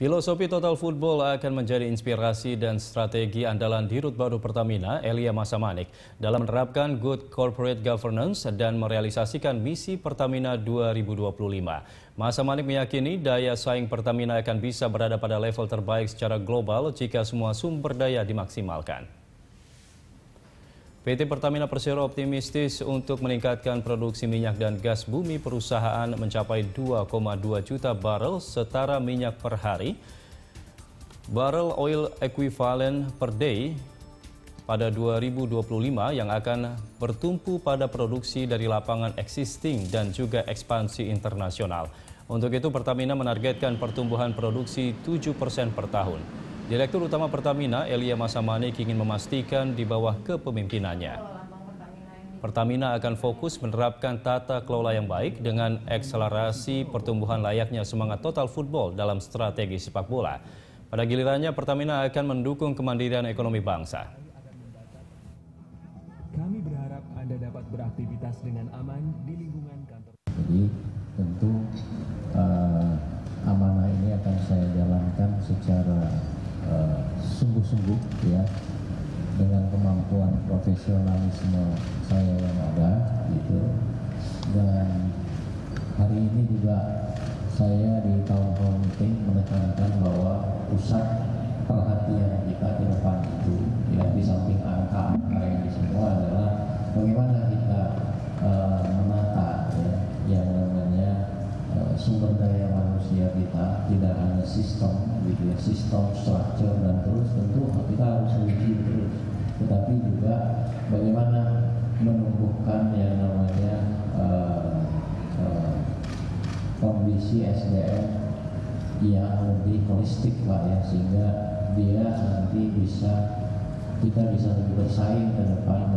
Filosofi Total Football akan menjadi inspirasi dan strategi andalan di Rut Baru Pertamina, Elia Masamanik, dalam menerapkan good corporate governance dan merealisasikan misi Pertamina 2025. Masamanik meyakini daya saing Pertamina akan bisa berada pada level terbaik secara global jika semua sumber daya dimaksimalkan. PT Pertamina Persero optimistis untuk meningkatkan produksi minyak dan gas bumi perusahaan mencapai 2,2 juta barel setara minyak per hari. Barrel oil equivalent per day pada 2025 yang akan bertumpu pada produksi dari lapangan existing dan juga ekspansi internasional. Untuk itu Pertamina menargetkan pertumbuhan produksi 7% per tahun. Direktur Utama Pertamina, Elia Masamani, ingin memastikan di bawah kepemimpinannya. Pertamina akan fokus menerapkan tata kelola yang baik dengan akselerasi pertumbuhan layaknya semangat total football dalam strategi sepak bola. Pada gilirannya, Pertamina akan mendukung kemandirian ekonomi bangsa. Kami berharap Anda dapat beraktivitas dengan aman di lingkungan kantor. Jadi tentu sungguh-sungguh uh, ya dengan kemampuan profesionalisme saya yang ada gitu. Dan hari ini juga saya di tahun hall meeting menekankan bahwa pusat perhatian kita ke depan itu ya di samping angka-angka yang semua adalah bagaimana tidak hanya sistem gitu ya sistem structure dan terus tentu kita harus uji terus. Tetapi juga bagaimana menumbuhkan yang namanya uh, uh, kondisi SDM yang lebih holistik pak ya sehingga dia nanti bisa kita bisa bersaing ke depan